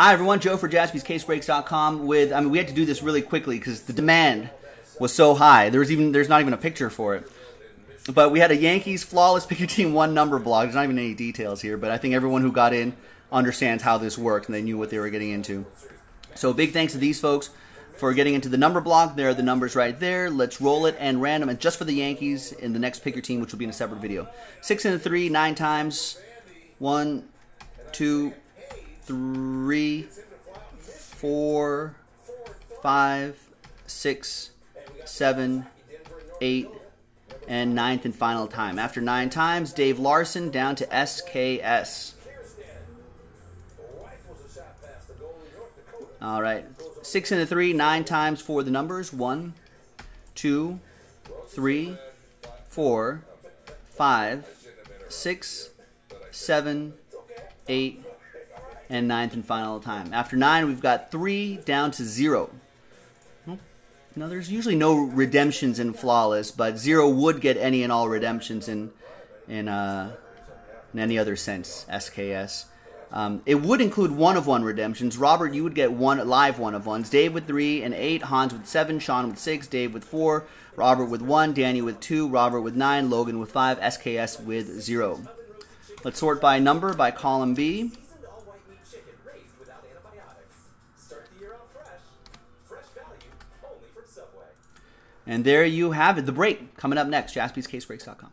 Hi everyone, Joe for JaspysCaseBreaks.com. With I mean, we had to do this really quickly because the demand was so high. There was even there's not even a picture for it. But we had a Yankees flawless pick your team one number block. There's not even any details here, but I think everyone who got in understands how this works and they knew what they were getting into. So big thanks to these folks for getting into the number block. There are the numbers right there. Let's roll it and random and just for the Yankees in the next pick your team, which will be in a separate video. Six and a three, nine times. One, two, three, four, five, six, seven, eight, and ninth and final time. After nine times, Dave Larson down to SKS. All right, six and a three, nine times for the numbers. One, two, three, four, five, six, seven, eight, and ninth and final time. After nine, we've got three down to zero. Now, there's usually no redemptions in flawless, but zero would get any and all redemptions in in uh, in any other sense. SKS. Um, it would include one of one redemptions. Robert, you would get one live one of ones. Dave with three and eight. Hans with seven. Sean with six. Dave with four. Robert with one. Danny with two. Robert with nine. Logan with five. SKS with zero. Let's sort by number by column B. And there you have it. The break coming up next. JaspysCaseBreaks.com.